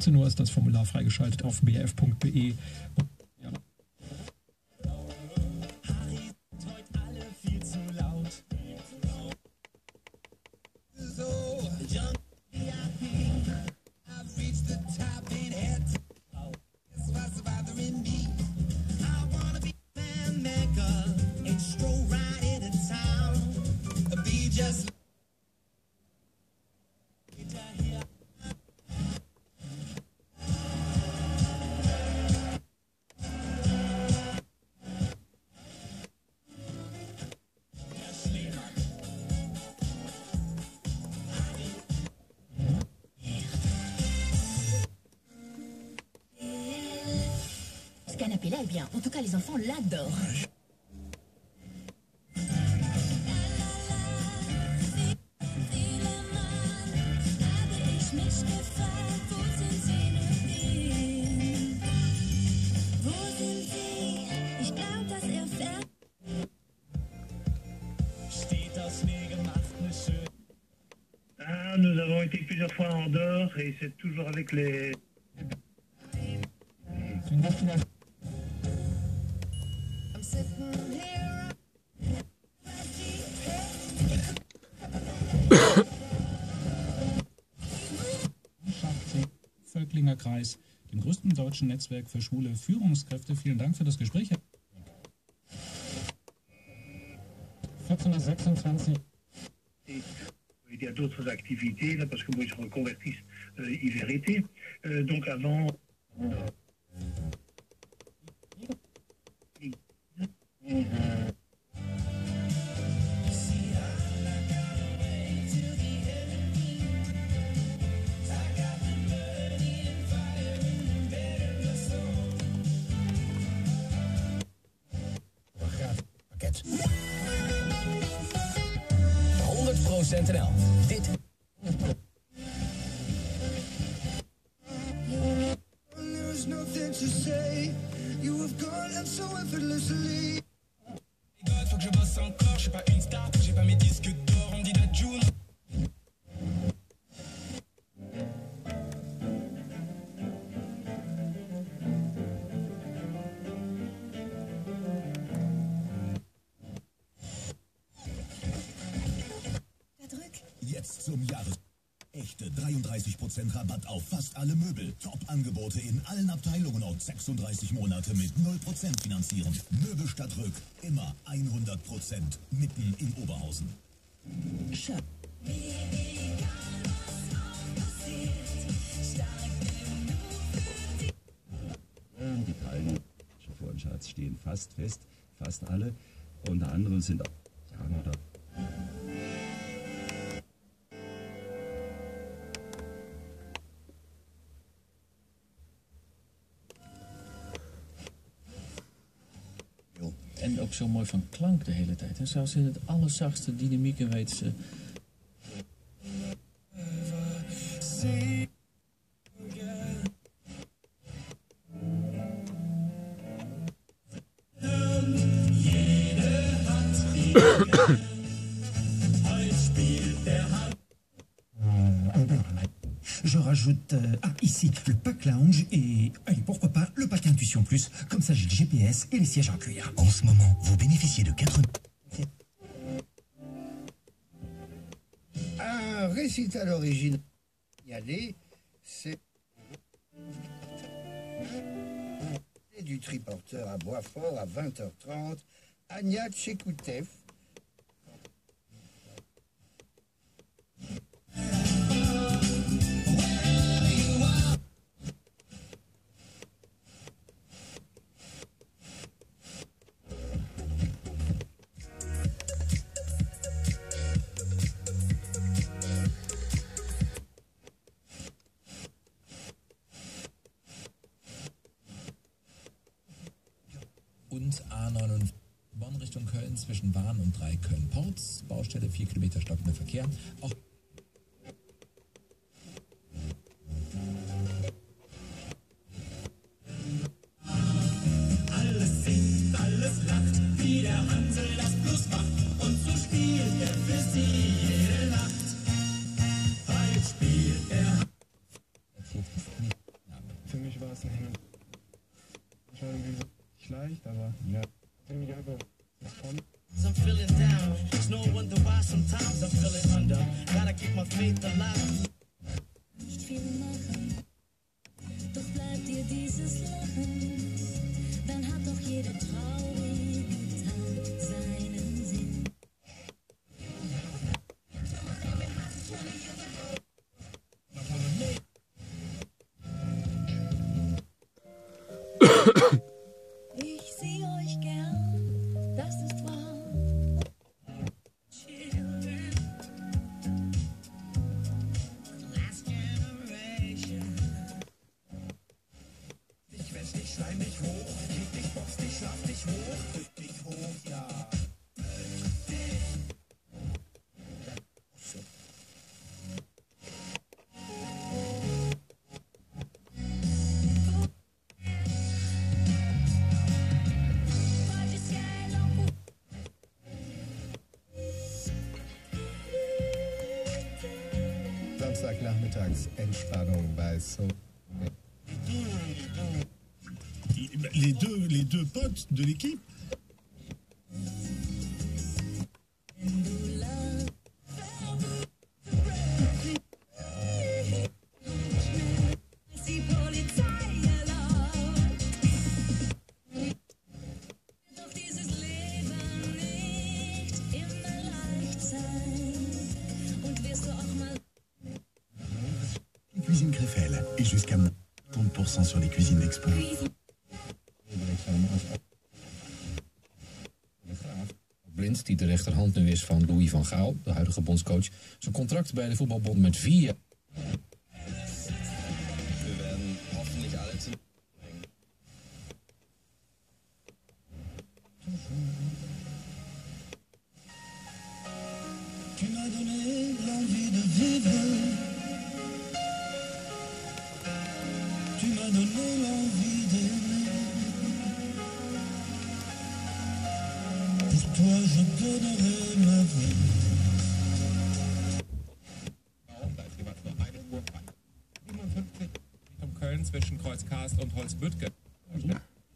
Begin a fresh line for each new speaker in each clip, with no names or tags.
17 Uhr ist das Formular freigeschaltet auf bf.de.
Est bien. En tout cas, les enfants l'adorent.
Ah, nous avons été plusieurs fois en dehors et c'est toujours avec les.
C'est une destination. Völklinger Kreis, dem größten deutschen Netzwerk für schwule Führungskräfte. Vielen Dank für das Gespräch. 1426.
Il y a d'autres activités, là, parce que moi, euh, IVRT. Euh, donc avant.
Pakket. 100% NL. Dit. Faut que je bosse encore, je suis pas une star, j'ai pas mes disques
zum Jahres. Echte 33% Rabatt auf fast alle Möbel. Top-Angebote in allen Abteilungen und 36 Monate mit 0% finanzieren. Möbelstadt Rück. Immer 100%. Mitten in Oberhausen.
Die Teilnehmer vor den Schatz stehen fast fest, fast alle. Unter anderem sind auch oder
Ook zo mooi van klank de hele tijd. En zelfs in het allerzachtste dynamieken weet ze.
Rajoute euh, ah, ici le pack lounge et allez, pourquoi pas le pack intuition plus. Comme ça j'ai le GPS et les sièges en cuir.
En ce moment, vous bénéficiez de 4
Un récital original signalé, c'est Et du triporteur à Boisfort à 20h30, Agnat Chekoutev.
Und A9 Bonn Richtung Köln zwischen Wahn und 3 Köln-Ports. Baustelle 4 Kilometer stockender Verkehr. Auch
Faith alive.
Nicht viel machen, doch bleibt dir dieses Lachen. Dann hat doch jeder traurige Tag seinen Sinn.
Samstagnachmittags Entspannung bei So.
Les deux, les deux potes de l'équipe.
Et jusqu'à 30% sur les cuisines d'expo.
Blind, die de rechterhand nu is van Louis van Gaal, de huidige bondscoach, zijn contract bij de voetbalbond met vier jaar.
Tu m'as donné l'envie de vivre.
Zwischen Kreuzkast und Holzbüttgen.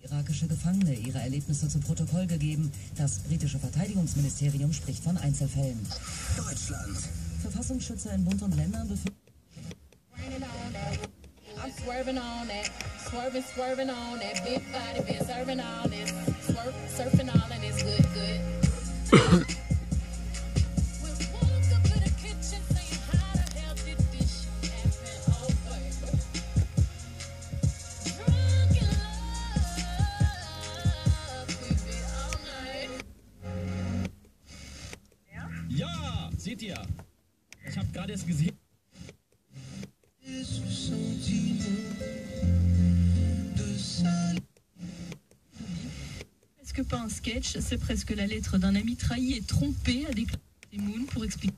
Irakische Gefangene ihre Erlebnisse zu Protokoll gegeben. Das britische Verteidigungsministerium spricht von Einzelfällen.
Deutschland.
Verfassungsschützer in Bund und Ländern.
I'm swerving on that, swerving, swerving on that big body, been serving all this, surfing all and it's good.
Ja, seht ihr. Ich habe gerade erst gesehen.
Pas un sketch C'est presque la lettre d'un ami trahi et trompé, a déclaré Moon pour expliquer.